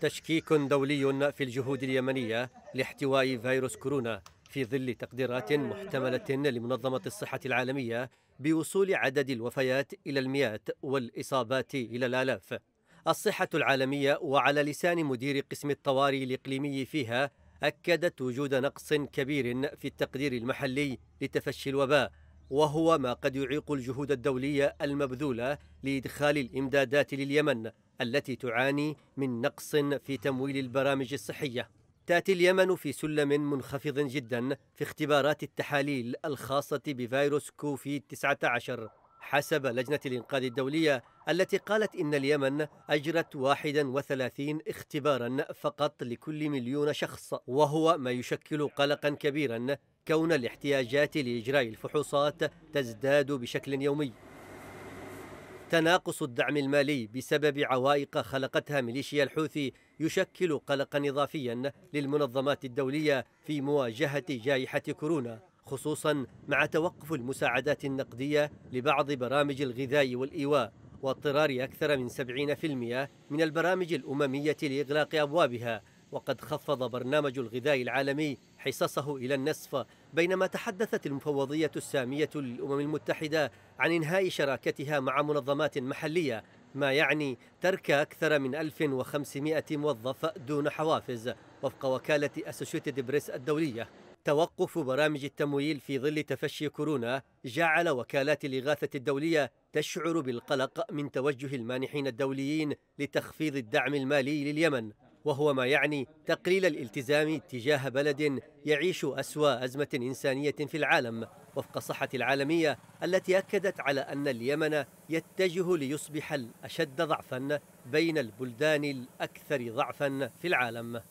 تشكيك دولي في الجهود اليمنية لاحتواء فيروس كورونا في ظل تقديرات محتملة لمنظمة الصحة العالمية بوصول عدد الوفيات إلى المئات والإصابات إلى الآلاف. الصحة العالمية وعلى لسان مدير قسم الطوارئ الإقليمي فيها أكدت وجود نقص كبير في التقدير المحلي لتفشي الوباء وهو ما قد يعيق الجهود الدولية المبذولة لإدخال الإمدادات لليمن. التي تعاني من نقص في تمويل البرامج الصحية. تأتي اليمن في سلم منخفض جدا في اختبارات التحاليل الخاصة بفيروس كوفيد 19 حسب لجنة الإنقاذ الدولية التي قالت إن اليمن أجرت 31 اختبارا فقط لكل مليون شخص وهو ما يشكل قلقا كبيرا كون الاحتياجات لإجراء الفحوصات تزداد بشكل يومي. تناقص الدعم المالي بسبب عوائق خلقتها ميليشيا الحوثي يشكل قلقا إضافيا للمنظمات الدولية في مواجهة جائحة كورونا خصوصا مع توقف المساعدات النقدية لبعض برامج الغذاء والإيواء واضطرار أكثر من 70% من البرامج الأممية لإغلاق أبوابها. وقد خفض برنامج الغذاء العالمي حصصه إلى النصف بينما تحدثت المفوضية السامية للأمم المتحدة عن إنهاء شراكتها مع منظمات محلية ما يعني ترك أكثر من 1500 موظف دون حوافز وفق وكالة أسوشيتد بريس الدولية. توقف برامج التمويل في ظل تفشي كورونا جعل وكالات الإغاثة الدولية تشعر بالقلق من توجه المانحين الدوليين لتخفيض الدعم المالي لليمن. وهو ما يعني تقليل الالتزام تجاه بلد يعيش أسوأ أزمة إنسانية في العالم وفق الصحة العالمية التي أكدت على أن اليمن يتجه ليصبح الأشد ضعفا بين البلدان الأكثر ضعفا في العالم.